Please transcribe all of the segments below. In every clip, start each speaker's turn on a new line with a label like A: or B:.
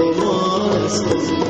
A: olmaz kızım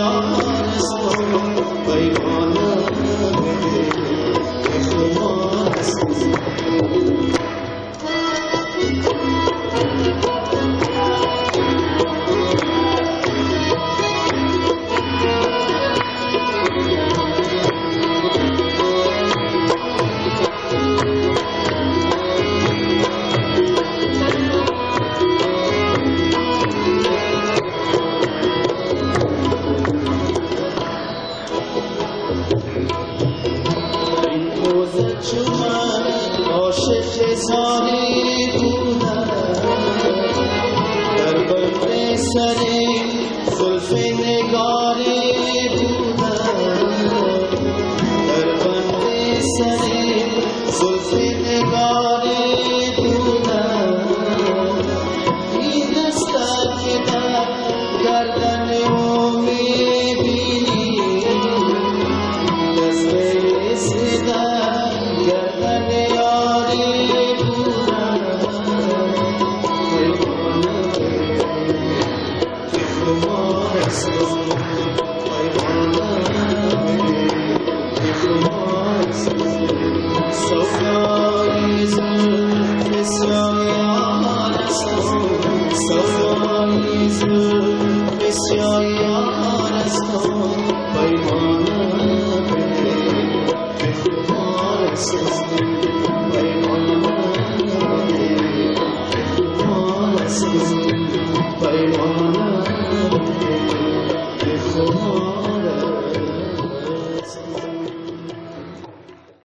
A: 나 어. se solituda در بند سر زلف نگار بودم در بند سر زلف نگار بودم این دستا که در گردن you.